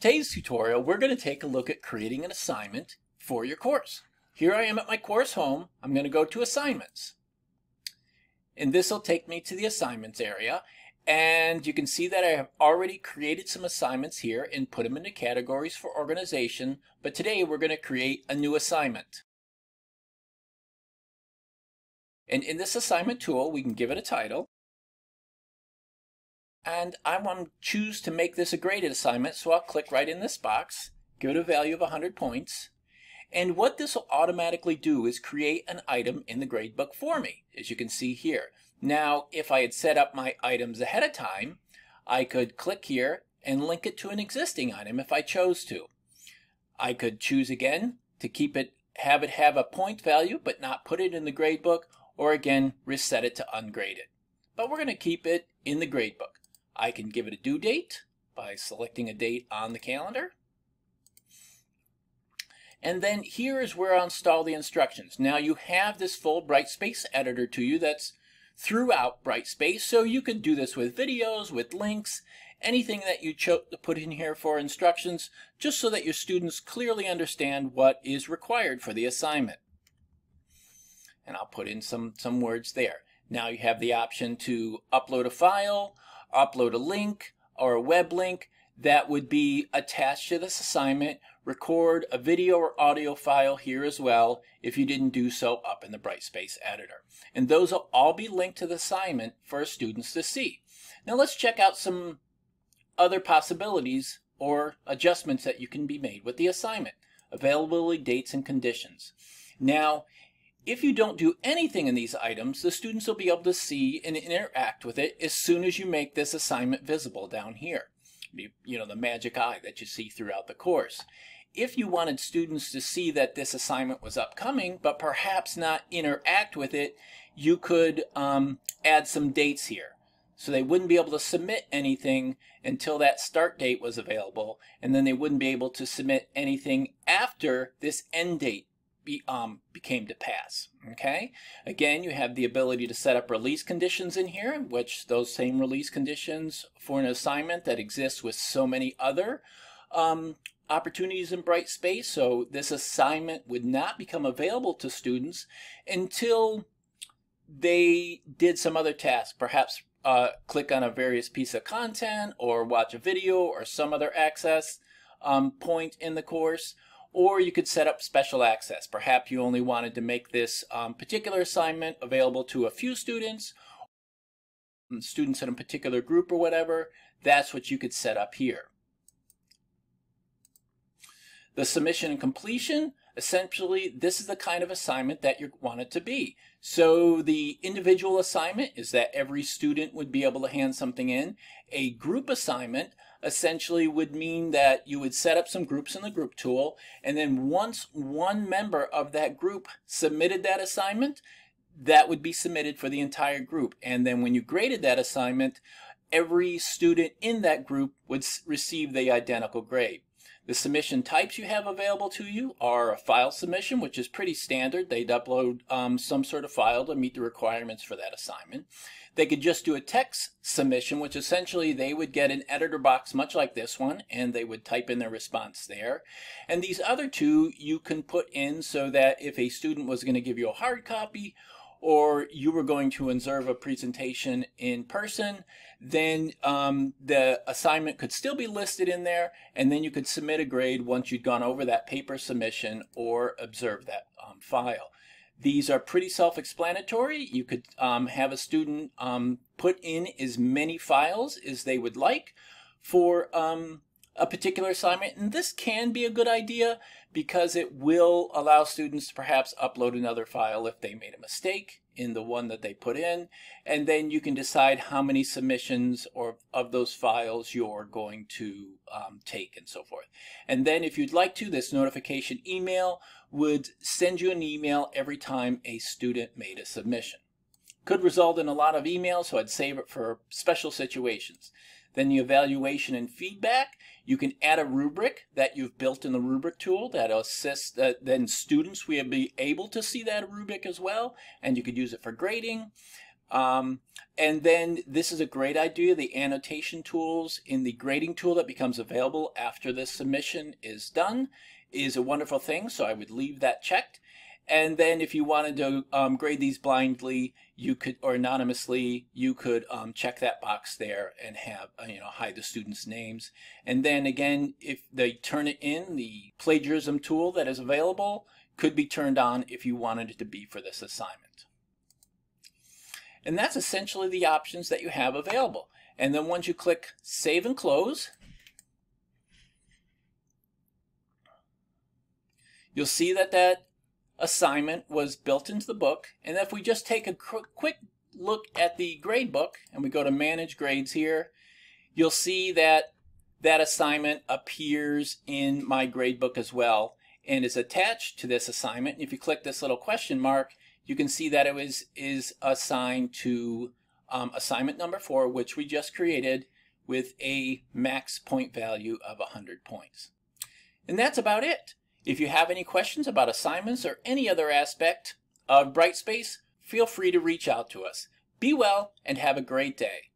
today's tutorial, we're going to take a look at creating an assignment for your course. Here I am at my course home. I'm going to go to assignments. And this will take me to the assignments area. And you can see that I have already created some assignments here and put them into categories for organization. But today we're going to create a new assignment. And in this assignment tool, we can give it a title. And I want to choose to make this a graded assignment, so I'll click right in this box, give it a value of 100 points. And what this will automatically do is create an item in the gradebook for me, as you can see here. Now, if I had set up my items ahead of time, I could click here and link it to an existing item if I chose to. I could choose again to keep it, have it have a point value, but not put it in the gradebook, or again, reset it to ungraded. But we're going to keep it in the gradebook. I can give it a due date by selecting a date on the calendar. And then here is where I'll install the instructions. Now you have this full Brightspace editor to you that's throughout Brightspace, so you can do this with videos, with links, anything that you chose to put in here for instructions, just so that your students clearly understand what is required for the assignment. And I'll put in some, some words there. Now you have the option to upload a file, upload a link or a web link that would be attached to this assignment, record a video or audio file here as well if you didn't do so up in the Brightspace editor. And those will all be linked to the assignment for students to see. Now let's check out some other possibilities or adjustments that you can be made with the assignment. Availability, dates, and conditions. Now, if you don't do anything in these items, the students will be able to see and interact with it as soon as you make this assignment visible down here. You know, the magic eye that you see throughout the course. If you wanted students to see that this assignment was upcoming, but perhaps not interact with it, you could um, add some dates here. So they wouldn't be able to submit anything until that start date was available, and then they wouldn't be able to submit anything after this end date be, um, became to pass. Okay. Again, you have the ability to set up release conditions in here, which those same release conditions for an assignment that exists with so many other um, opportunities in Brightspace. So this assignment would not become available to students until they did some other task, perhaps uh, click on a various piece of content or watch a video or some other access um, point in the course or you could set up special access. Perhaps you only wanted to make this um, particular assignment available to a few students, students in a particular group or whatever. That's what you could set up here. The submission and completion, essentially, this is the kind of assignment that you want it to be. So the individual assignment is that every student would be able to hand something in. A group assignment essentially would mean that you would set up some groups in the group tool, and then once one member of that group submitted that assignment, that would be submitted for the entire group. And then when you graded that assignment, every student in that group would receive the identical grade. The submission types you have available to you are a file submission, which is pretty standard. They'd upload um, some sort of file to meet the requirements for that assignment. They could just do a text submission, which essentially they would get an editor box much like this one, and they would type in their response there. And these other two you can put in so that if a student was going to give you a hard copy or you were going to observe a presentation in person, then um, the assignment could still be listed in there, and then you could submit a grade once you'd gone over that paper submission or observe that um, file. These are pretty self-explanatory. You could um, have a student um, put in as many files as they would like for um, a particular assignment. And this can be a good idea because it will allow students to perhaps upload another file if they made a mistake in the one that they put in. And then you can decide how many submissions or of those files you're going to um, take and so forth. And then if you'd like to, this notification email would send you an email every time a student made a submission. Could result in a lot of emails, so I'd save it for special situations. Then the evaluation and feedback, you can add a rubric that you've built in the rubric tool that assists, uh, then students will be able to see that rubric as well, and you could use it for grading. Um, and then this is a great idea. The annotation tools in the grading tool that becomes available after the submission is done is a wonderful thing. So I would leave that checked. And then if you wanted to um, grade these blindly, you could, or anonymously, you could um, check that box there and have, uh, you know, hide the students' names. And then again, if they turn it in, the plagiarism tool that is available could be turned on if you wanted it to be for this assignment. And that's essentially the options that you have available. And then once you click Save and Close, you'll see that that assignment was built into the book. And if we just take a quick look at the grade book and we go to Manage Grades here, you'll see that that assignment appears in my gradebook as well and is attached to this assignment. If you click this little question mark, you can see that it was is assigned to um, assignment number four, which we just created with a max point value of 100 points. And that's about it. If you have any questions about assignments or any other aspect of Brightspace, feel free to reach out to us. Be well and have a great day.